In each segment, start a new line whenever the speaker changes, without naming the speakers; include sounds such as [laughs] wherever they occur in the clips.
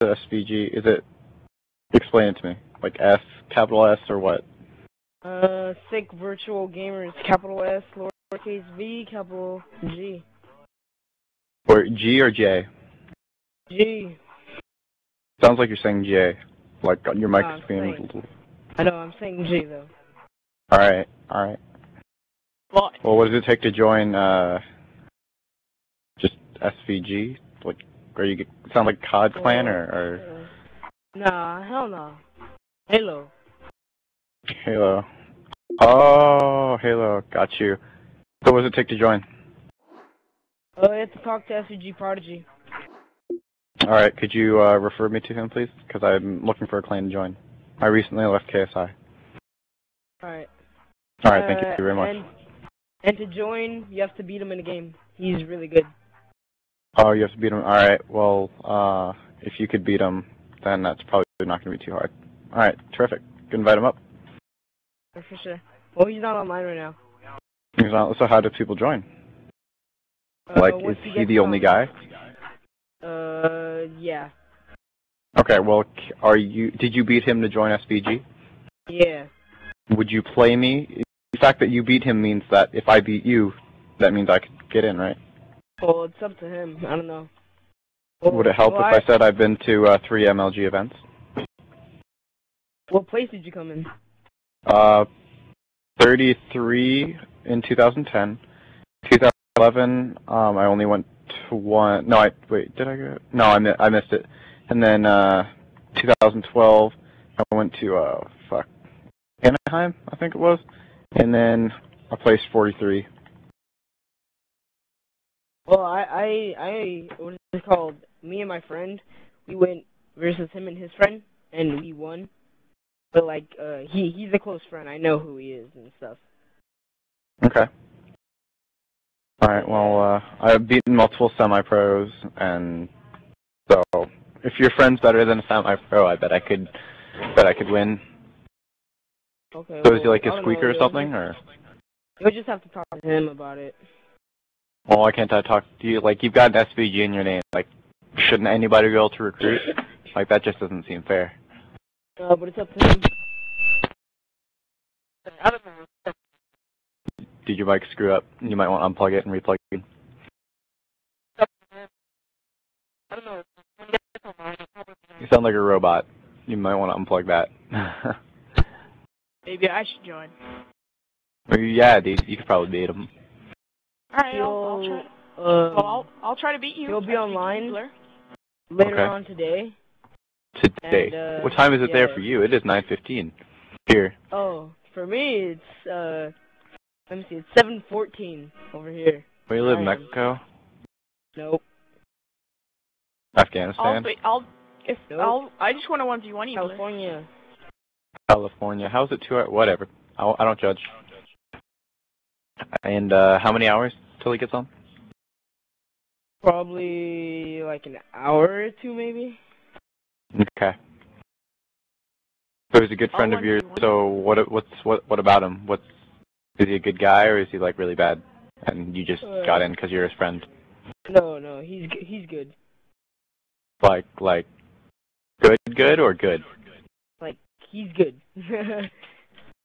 the SVG? Is it? Explain it to me. Like S, capital S, or what?
Uh, Sick Virtual Gamers, capital S, lowercase v, capital G.
Or G or J?
G.
Sounds like you're saying J. Like your mic
No,
is
I'm
being.
saying- I know, I'm saying G though.
All right, all right.
Well,
Well, what does it take to join? Uh, just SVG? Like, are you sound like COD clan or, or
Uh, nah, hell no. Halo.
Halo? Oh, Halo. Got you. So, what does it take to join?
Uh, you have to talk to SVG Prodigy.
All right, could you uh, refer me to him, please? Because I'm looking for a clan to join. I recently left KSI.
Alright.
All right, thank you
Uh,
very much.
And, and to join, you have to beat him in a game. He's really good.
Oh, you have to beat him. All right. Well, uh, if you could beat him, then that's probably not going to be too hard. All right. Terrific. Can invite him up.
For sure. Well, he's not online right now.
He's not- So how do people join?
Uh,
like, is
he
he the only guy?
Uh, yeah.
Okay. Well, are you? Did you beat him to join SVG?
Yeah.
Would you play me? The fact that you beat him means that if I beat you, that means I could get in, right?
Well, it's up to him. I don't know.
Would it help
well,
if I said I've been to uh, three MLG events?
What place did you come in?
Uh, 33 in 2010. 2011, um, I only went to one. No, I wait. Did I go? No, I mi- I missed it. And then uh, 2012, I went to uh, fuck Anaheim, I think it was. And then I placed 43.
Well, I, I, I, what is it called? Me and my friend, we went versus him and his friend, and we won. But like, uh, he, he's a close friend. I know who he is and stuff.
Okay. All right. Well, uh, I've beaten multiple semi-pros, and so if your friend's better than a semi-pro, I bet I could, bet I could win.
Okay.
So is he like a squeaker
know,
or something,
just-
or?
You'll just have to talk to him about it.
Well, why can't I talk to you? Like, you've got an SVG in your name. Like, shouldn't anybody be able to recruit? Like, that just doesn't seem fair.
Uh, but it's up to him.
I don't know.
Did your mic screw up? You might want to unplug it and replug it.
I don't know. You get online, I'll probably be
You sound like a robot. You might want to unplug that. [laughs]
Maybe I should join.
Yeah, dude, you could probably beat him.
All right, I'll, I'll try.
um,
Well, I'll I'll try to beat you.
You'll be
Try to beat you,
online. Later
Okay.
on today.
Today.
And, uh,
what time is it there for you? It is 9.15. Here.
Oh, for me, it's uh, let me see, it's seven fourteen over here.
Where you live,
I am.
Mexico?
Nope.
I'll
Afghanistan?
I'll if
Nope.
I'll I just want to one v one you.
California.
California. How's it two hours? Whatever. I, I don't judge. And uh, how many hours till he gets on?
Probably like an hour or two, maybe.
Okay. So he's a good
I'll
friend of yours. So what? What's what? What about him? What's is he a good guy or is he like really bad? And you just
Uh,
got in because you're his friend.
No, no, he's he's good.
Like like good good or good?
Like he's good. [laughs]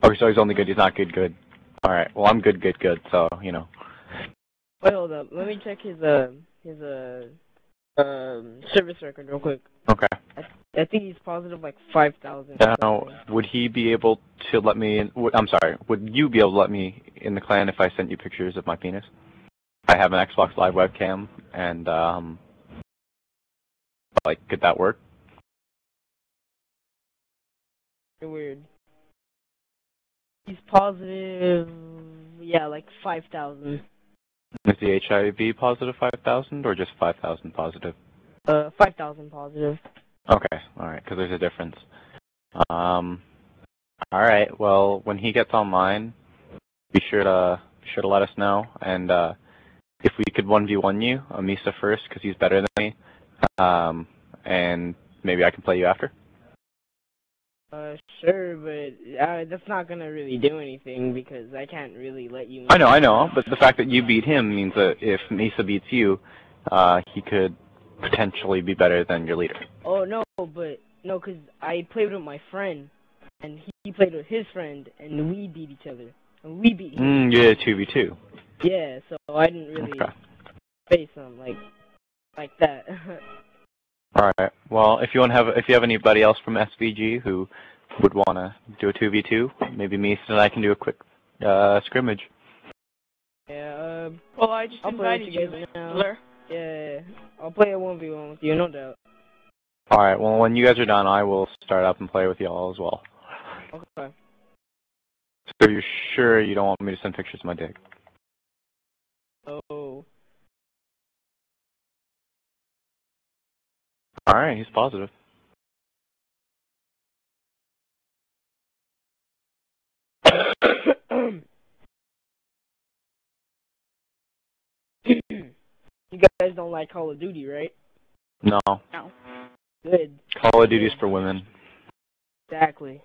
Oh, so he's only good. He's not good good. All right. Well, I'm good good good. So you know.
Wait, hold up. Let me check his uh his uh um service record real quick.
Okay.
I I think he's positive like five thousand.
Now, would he be able to let me in? w- I'm sorry. Would you be able to let me in the clan if I sent you pictures of my penis? I have an Xbox Live webcam, and um, like, could that work?
Weird. He's positive. Yeah, like five thousand.
Is the HIV positive 5,000 or just 5,000 positive?
Uh, five thousand positive.
Okay, all right, because there's a difference. Um, all right. Well, when he gets online, be sure to be sure to let us know, and uh, if we could one v one you, Amisa first, because he's better than me, um, and maybe I can play you after.
Uh, sure, but uh, that's not gonna really do anything because I can't really let you.
I know, I know, but the fact that you beat him means that if Misa beats you, uh, he could potentially be better than your leader.
Oh no, but no, cause I played with my friend, and he played with his friend, and we beat each other. And we beat him.
Mm, yeah, two v two.
Yeah, so I didn't really
Okay.
face him like like that. [laughs]
All right. Well, if you want to have, if you have anybody else from SVG who would want to do a two v two, maybe me and I can do a quick uh, scrimmage.
yeah, uh,
Well, I just
I'll play with
invited
you
you,
now. Yeah, I'll play a one v one with you, no doubt.
All right. Well, when you guys are done, I will start up and play with y'all as well.
Okay.
So you're sure you don't want me to send pictures of my dick?
Oh.
All right. He's positive.
you guys don't like Call of Duty, right?
No.
No.
Good.
Call of Duty's for women.
Exactly.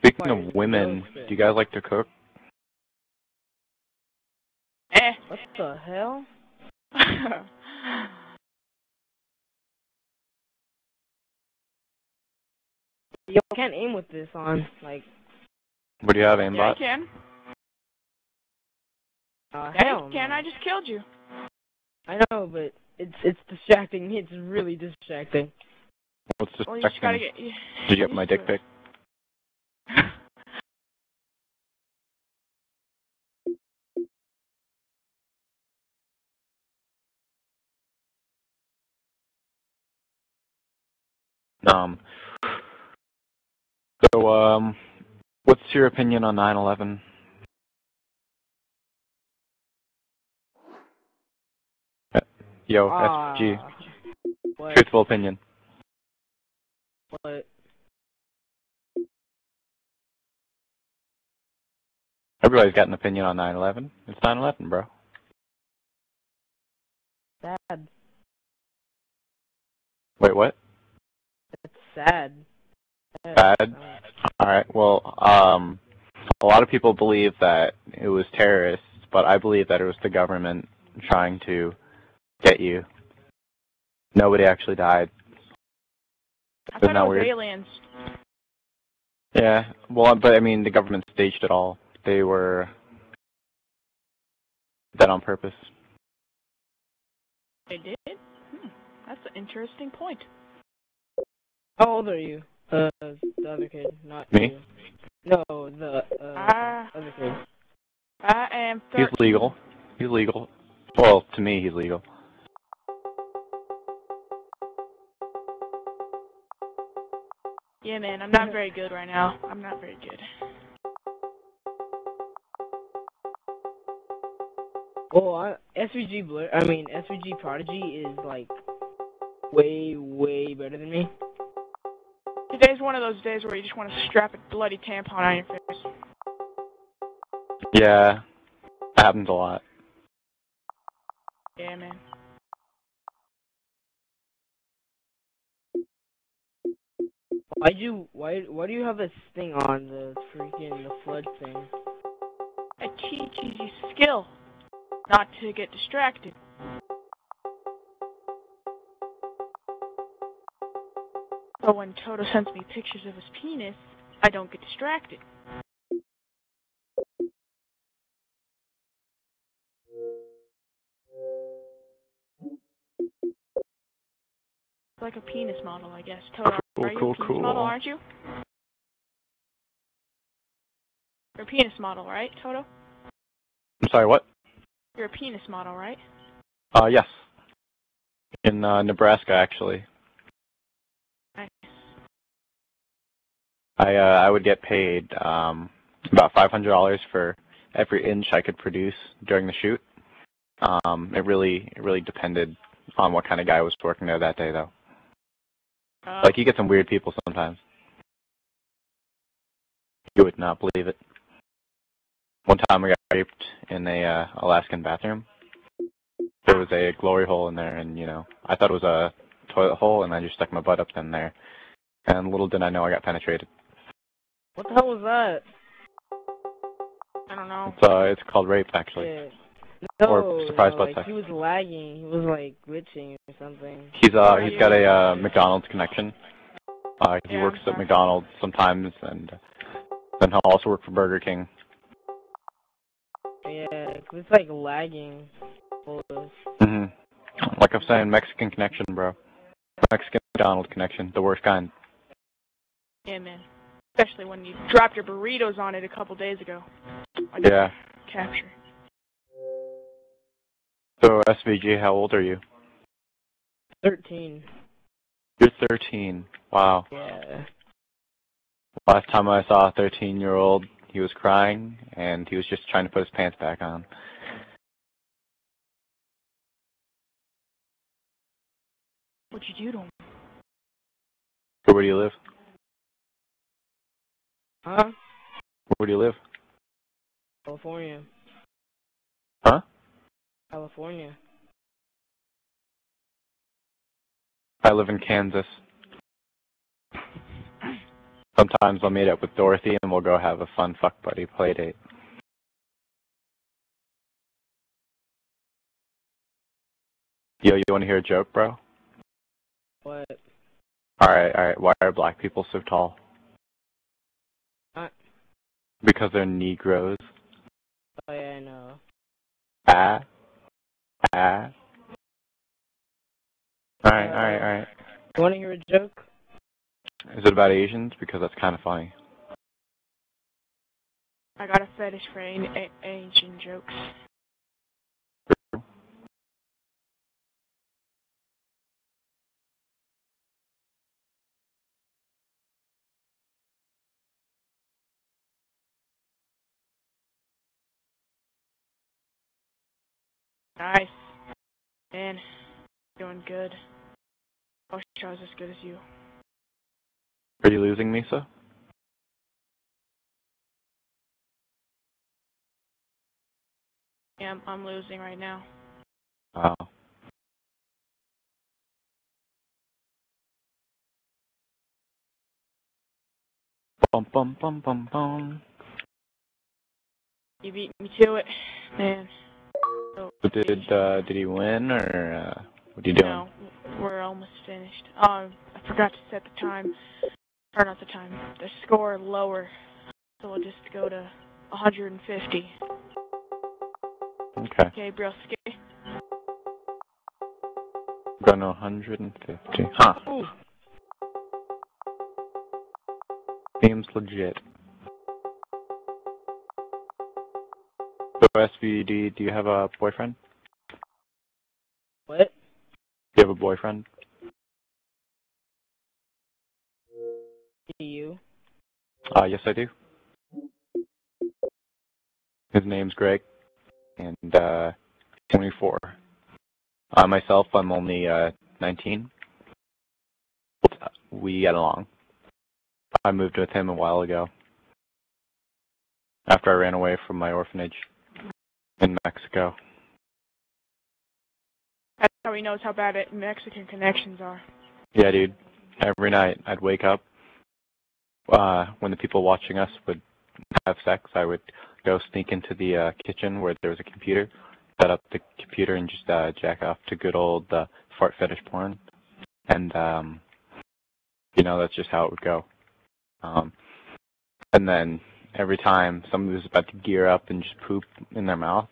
Speaking of women, do you guys like to cook?
Eh.
What the hell? [laughs] You can't aim with this on. Like,
What do you have, aimbot?
yeah, I can.
uh,
Yeah,
hell
can.
no.
I just killed you.
I know, but it's it's distracting. It's really distracting.
What's the
Well, you just gotta
section?
get.
Did you get my [laughs] dick pic? Um. So, um, what's your opinion on 9/11? Uh, Yo, SG,
Ah, what?
truthful opinion.
What?
Everybody's got an opinion on 9/11. It's 9/11, bro.
Bad.
Wait, what?
Sad.
Bad?
Uh,
All right. Well, um, a lot of people believe that it was terrorists, but I believe that it was the government trying to get you. Nobody actually died.
I
Isn't
thought it was
weird?
aliens.
Yeah. Well, but I mean, the government staged it all. They were that on purpose.
They did. Hmm. That's an interesting point.
How old are you? Uh, the other kid, not
Me?
you. No, the uh,
Ah.
other kid.
I am.
He's legal. He's legal. Well, to me, he's legal.
Yeah, man. I'm not very good right now. I'm not very good.
Well, I, SVG Blur, I mean SVG Prodigy is like way way better than me.
Today's one of those days where you just want to strap a bloody tampon on your face.
Yeah, that happens a lot.
Yeah, man.
Why do you why why do you have this thing on the freaking the flood thing?
I teach you skill, not to get distracted. So when Toto sends me pictures of his penis, I don't get distracted. Like a penis model, I guess. Toto,
Cool,
are you
cool,
a penis
cool.
model, aren't you? You're a penis model, right, Toto?
I'm sorry. What?
You're a penis model, right?
Uh, yes. In uh, Nebraska, actually. I uh, I would get paid um, about five hundred dollars for every inch I could produce during the shoot. Um, it really it really depended on what kind of guy was working there that day, though.
Uh,
Like you get some weird people sometimes. You would not believe it. One time I got raped in a uh, Alaskan bathroom. There was a glory hole in there, and you know I thought it was a toilet hole, and I just stuck my butt up in there. And little did I know I got penetrated.
What the hell was that?
I don't know.
It's uh, it's called rape actually.
Yeah. No,
Or surprised
no,
by
like,
text.
he was lagging. He was like glitching or something.
He's uh he's got a uh, McDonald's connection. Uh, he
Yeah,
works at. McDonald's sometimes, and then he'll also work for Burger King.
Yeah, 'cause it's like lagging. All this.
hmm Like I'm saying, Mexican connection, bro. Mexican McDonald's connection, the worst kind.
Yeah, man. Especially when you dropped your burritos on it a couple days ago. On
Yeah.
Capture.
So SVG, how old are you?
Thirteen.
You're 13. Wow.
Yeah.
Last time I saw a 13 year old, he was crying and he was just trying to put his pants back on.
What'd you do to him?
Where do you live?
Huh?
Where do you live?
California.
Huh?
California.
I live in Kansas. Sometimes I'll meet up with Dorothy and we'll go have a fun fuck buddy play date. Yo, you want to hear a joke, bro?
What?
Alright, alright. Why are black people so tall?
What?
Because they're Negroes.
Oh yeah, I know.
Ah. Ah. Alright, alright, alright.
You want to hear a joke?
Is it about Asians? Because that's kind of funny.
I got a fetish for an- a- ancient jokes. Nice. Man, doing good. I wish I was as good as you.
Are you losing, Misa?
Yeah, I'm, I'm losing right now.
Wow. Bum bum bum bum bum.
You beat me to it, man. So,
did uh, did he win or uh, what are you doing?
No, we're almost finished. Um, I forgot to set the time, or not the time, the score lower. So we'll just go to 150.
Okay,
Okay, broski.
going to 150. Huh?
Ooh.
Seems legit. SVD, do you have a boyfriend?
What?
Do you have a boyfriend?
Do you?
Uh, yes, I do. His name's Greg, and uh, 24. Uh, myself, I'm only uh, 19. We get along. I moved with him a while ago. After I ran away from my orphanage in Mexico.
That's how he knows how bad it Mexican connections are.
Yeah, dude. Every night I'd wake up. Uh, when the people watching us would have sex, I would go sneak into the uh, kitchen where there was a computer, set up the computer, and just uh, jack off to good old uh, fart fetish porn. And um, you know that's just how it would go. Um, and then every time somebody was about to gear up and just poop in their mouth,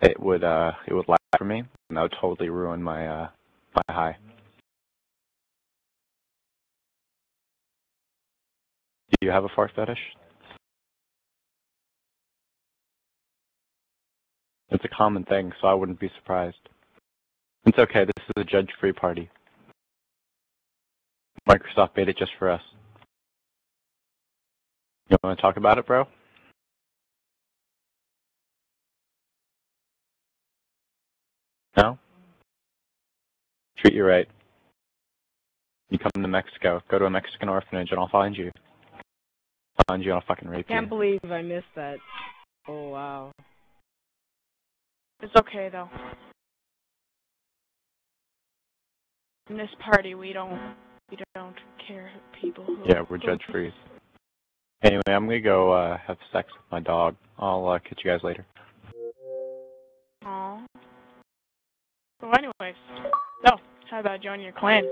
it would uh, it would laugh for me, and that would totally ruin my uh, my high. Do you have a fart fetish? It's a common thing, so I wouldn't be surprised. It's okay, this is a judge-free party. Microsoft made it just for us. You want to talk about it, bro? No? Treat you right. You come to Mexico, go to a Mexican orphanage, and I'll find you. I'll find you and I'll fucking rape I
Can't
you.
believe I missed that. Oh wow.
It's okay though. In this party, we don't we don't care people who.
Yeah, we're judge free. Anyway, I'm gonna go uh, have sex with my dog. I'll uh, catch you guys later.
Aww. Well, anyways, so how about joining your clan?